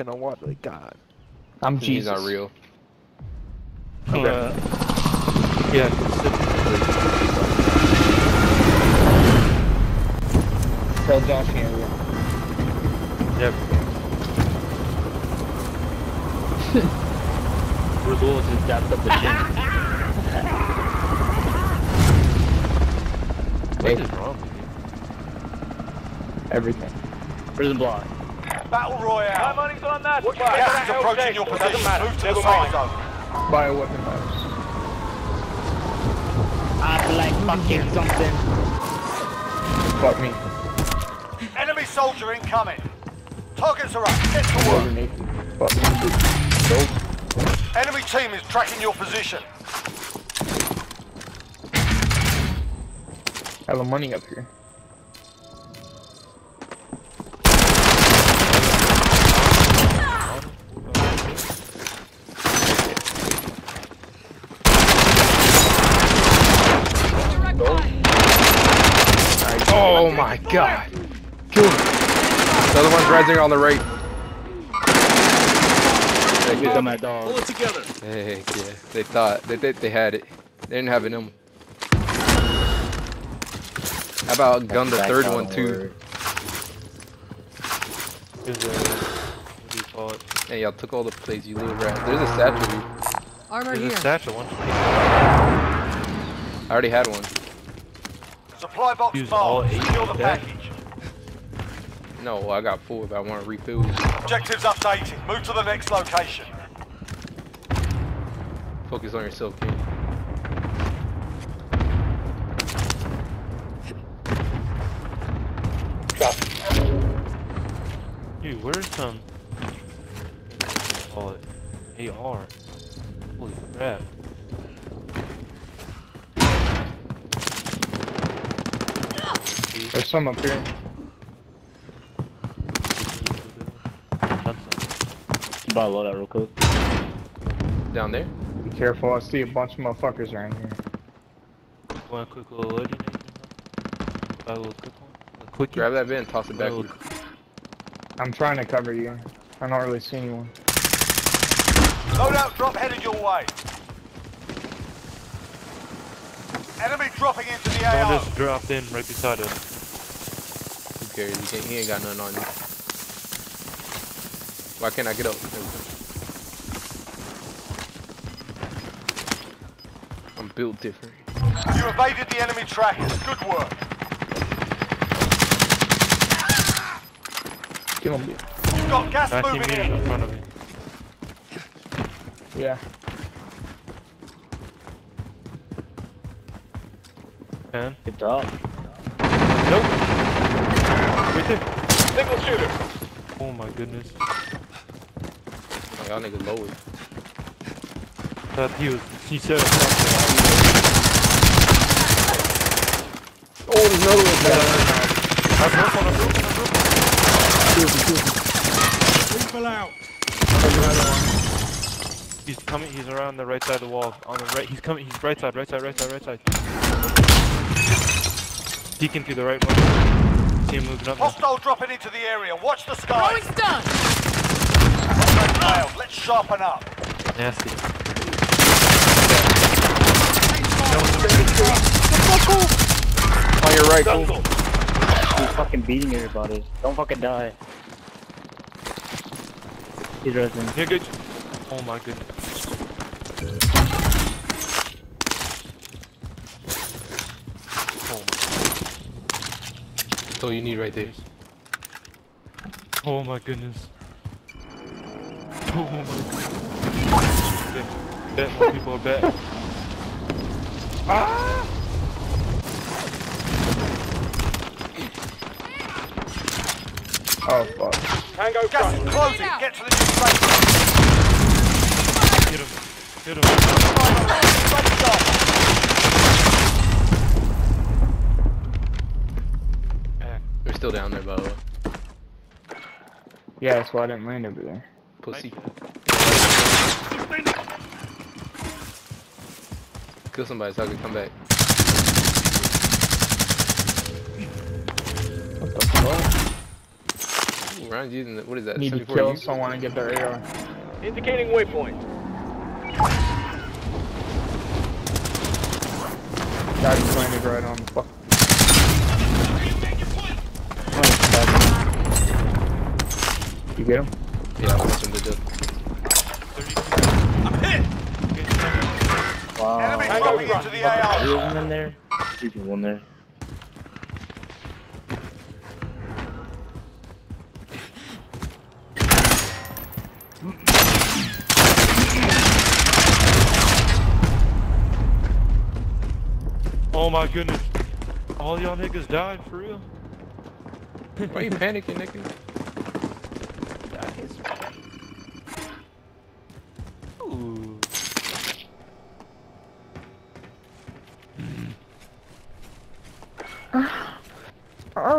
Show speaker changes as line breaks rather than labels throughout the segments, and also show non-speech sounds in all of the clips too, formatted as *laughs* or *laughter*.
in the water. God.
I'm
He's
Jesus.
not real.
Okay.
Uh, yeah.
Tell Josh he ain't real.
Yep.
Results is depth of the chin.
What is wrong with you?
Everything.
Prison block.
Battle Royale.
My money's on that.
Gas is approaching your position. Move to the safe zone.
Bioweapon virus.
I'm like fucking something.
Fuck me.
Enemy soldier incoming. Targets are up. Get to work.
Fuck me.
Enemy team is tracking your position.
Hella money up here.
My god. Kill him. The other one's right there on the right.
You dumb that dog.
Heck yeah. They thought they they, they had it. They didn't have it in them. How about gun the third one too?
word.
Is, what do you call it?
Hey, y'all took all the plays, you little rat. There's a satchel here.
Armor
There's
here.
a satchel one.
I already had one.
Supply box
Use all
marked.
eight
Secure the
that.
package.
No, I got four, but I want to refill.
Objectives updated. Move to the next location.
Focus on yourself, kid.
Dude, where's some? Call it AR. Holy crap!
There's some up here.
About to load that real quick.
Down there?
Be careful, I see a bunch of motherfuckers around here.
Want a quick little loading? A little quick one. A quick.
Grab that bin, toss it back.
I'm trying to cover you. I don't really see anyone.
Loadout drop headed your way. Enemy dropping into the
Someone
AO.
just dropped in right beside us.
Who cares? He, can't, he ain't got nothing on you. Why can't I get up? There we go. I'm built different.
You evaded the enemy trackers. Good work.
Kill him.
You've got gas
Back
moving
in
in.
in front of me.
Yeah.
Man.
Good job.
Nope. Right there.
Single shooter.
Oh my goodness.
Oh, y'all niggas lowered.
Thought he was. He said.
Oh, there's another one.
I broke one. I broke one. I broke one. He's coming. He's around the right side of the wall. On the right. He's coming. He's right side. Right side. Right side. Right side. Deacon to the right one. See him moving up. now.
Hostile dropping into the area. Watch the sky.
Throwing stun.
Contract. Let's sharpen up.
Nasty.
On your right, fool.
He's fucking beating everybody. Don't fucking die. He's resting.
Here, good. Oh my goodness.
That's all you need right there.
Oh my goodness. *laughs* Oh my goodness. Bet, bet people are bet. *laughs* Ah!
Oh fuck.
Tango
Gas
front.
is closing. Get to the new safe zone.
Hit him. Hit him.
Stop shot.
Back.
They're still down there, by the way.
Yeah, that's why I didn't land over there.
Pussy. Kill somebody so I can come back.
What the fuck?
Ooh, rounds using the, what is that?
Need to kill
U?
someone and get their AR.
Indicating waypoint.
Guy landed right on the fuck. You get him?
Yeah, I watched him to the.
Wow.
Enemy
Tango
dropping
front.
into the AO.
Two of them in there. Two people in there.
Oh my goodness. All y'all niggas died for real.
Why are you panicking, nigga?
Ooh.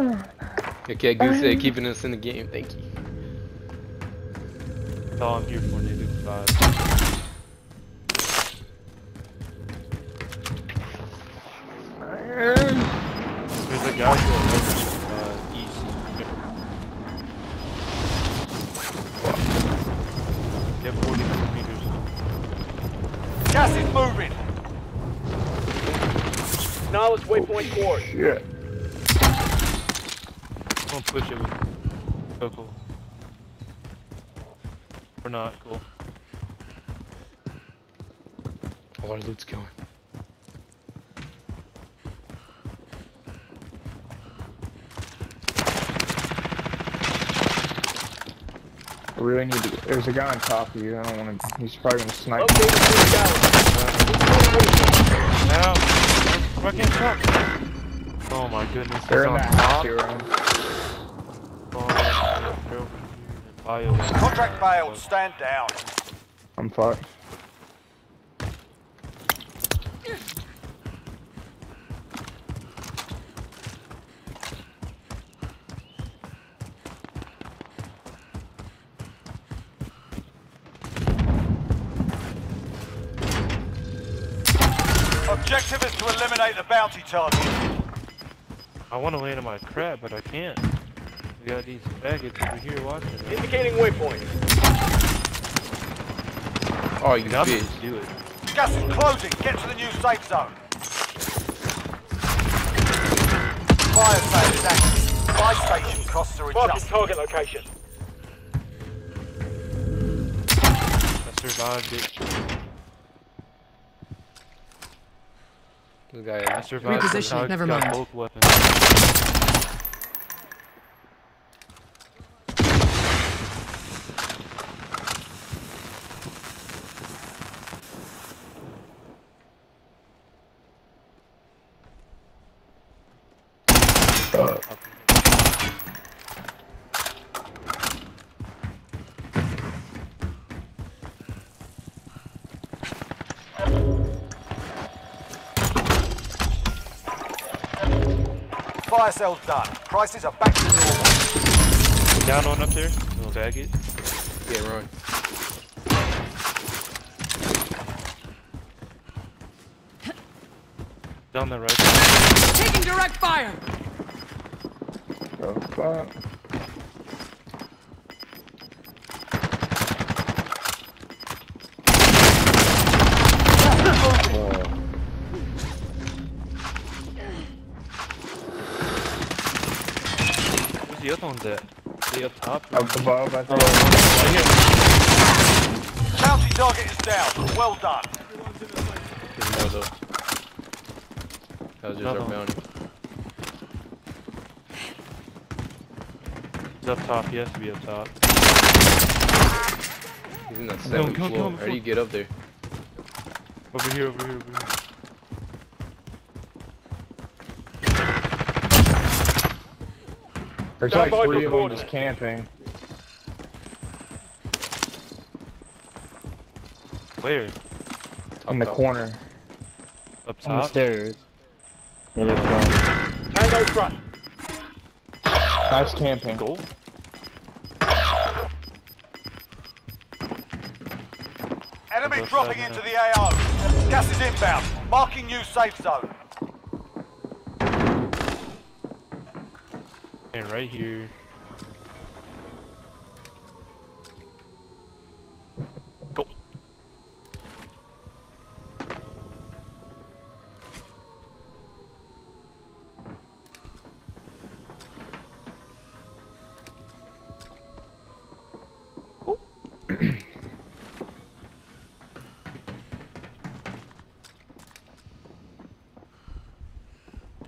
Okay, Goose said keeping us in the game. Thank you.
That's all I'm here for, nigga. Five. There's a guy going over uh, east. Get 44 meters.
Gas is moving.
Knowledge waypoint four.
Shit.
Don't push it with Coco. Or not, cool.
Oh, our loot's going.
I really need to. There's a guy on top of you. I don't want to. He's probably gonna snipe.
Located two galaxies.
Now, fucking truck. Oh my goodness,
They're in
on
that
top.
house here. Ryan.
Oh, they're over here in bio.
Contract failed. Stand down.
I'm fucked.
Objective is to eliminate the bounty target.
I want to land on my crab, but I can't. We got these faggots over here watching. us.
Indicating waypoint.
Oh, you
I'm
bitch.
just do it.
Gas is closing. Get to the new safe zone. Fire sale is active. Buy station costs are
Marking
adjusted.
target location.
I survived it.
The guy.
I survived.
Repositioning,
I
never
got
mind.
both weapons.
Fire sale's done. Prices are back to normal.
Down one up there. Little faggot.
Yeah, run.
Down the right.
Taking direct fire!
Oh, fuck.
Where's the other ones at? They up top?
Up above, I think.
Bounty target is down. Well done.
There's more though. That was just
Another
our bounty.
Up top. He has to be up top.
He's in that
Come,
seventh floor.
come,
How do you get up there?
Over here, over here, over here.
There's
Stand
like three of them just camping.
Where?
In the
top.
corner.
Up top?
On the stairs. Yeah, they're front.
Tango front.
Nice camping.
Goal?
Enemy dropping into the AO. Gas is inbound. Marking new safe zone.
And right here.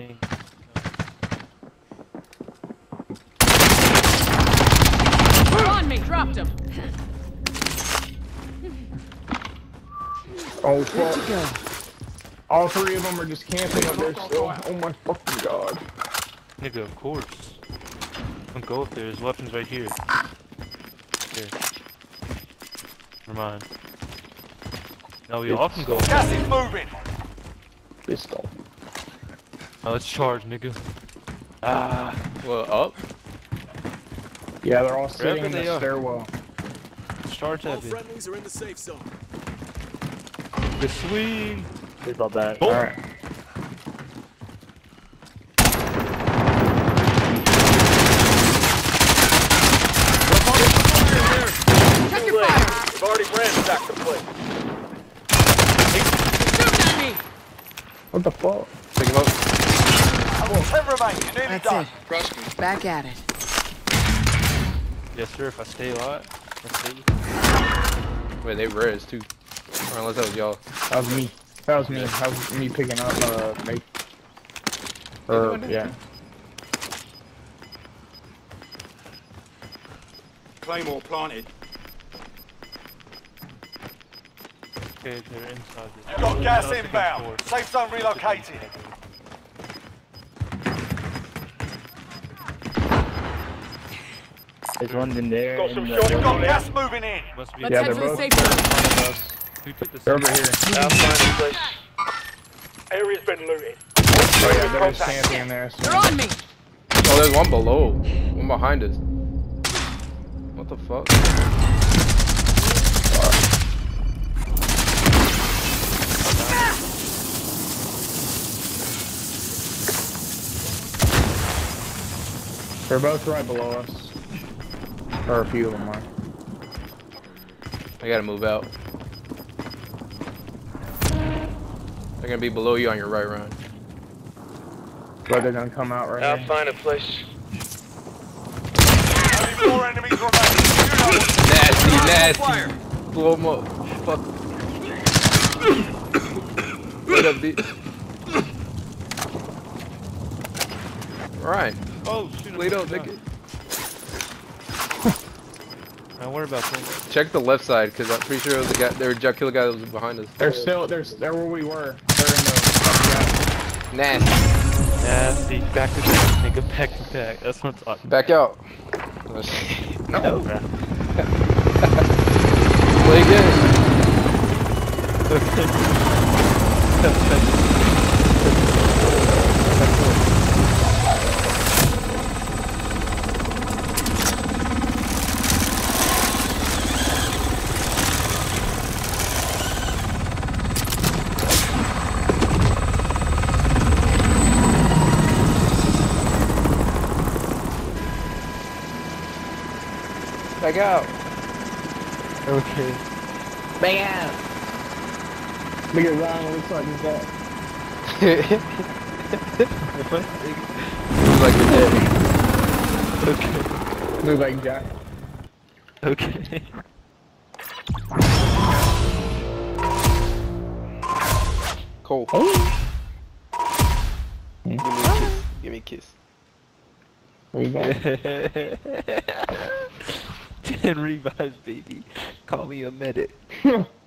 thing. On me, dropped him.
Oh fuck. All three of them are just camping up there still. Oh my fucking god.
Nigga, of course. Don't go up there. There's weapons right here. Here. Never mind. Now we it's all can go.
Gas is moving.
Pistol.
Now let's charge, nigga. Ah,
Well, up.
Yeah, they're all sitting in the
are.
stairwell.
let's charge that bitch.
friendlies are in the safe zone.
The swing.
It's about that.
Alright.
We've already ransacked the place.
Shooting.
What the fuck?
Pick him up.
Ten remain. You're nearly
That's
done.
it. Back at it.
Yes, sir. If I stay alive. Let's see.
Wait, they res too. Or unless that was y'all.
That was me. That was me. That was me picking up uh mate. Or yeah.
Claymore planted.
Okay, they're inside.
You've got gas inbound. Safe zone relocated.
There's one in there.
Got some shots
You've got gas moving in.
Must be.
Let's
Yeah,
head
they're
to the
both
safe
they're in
zone.
front of.
Who took the
They're over here.
Now find the place. Area's been looted.
Oh yeah, they're just camping in there.
They're on me.
Oh, there's one below. One behind us. What the fuck?
They're both right below us. Or a few of them are.
I gotta move out. They're gonna be below you on your right, run.
But they're gonna come out right
Now
here.
find a place.
Only four enemies remaining. You know what
Nasty, nasty. Blow him up. Fuck. what up, bitch? Ryan,
Oh, shoot.
lead up, nigga.
Don't worry about that.
Check the left side, cause I'm pretty sure it was the guy. There was a killer guy that was behind us.
They're still they're they're where we were. They're in the
Nasty.
Nasty. Back to back, nigga. Back to back. That's what I'm talking about.
Back out. *laughs*
No. *laughs*
Play again. *laughs* Go.
Okay.
Bang out. Nigga, Ryan, what fuck is that?
what? *laughs* Move like you're dead.
Okay.
Move like Jack.
Okay.
Cool.
Oh.
Give me a kiss. Give me a kiss.
There you go. *laughs* *laughs*
10 revives, baby. Call me a medic. *laughs*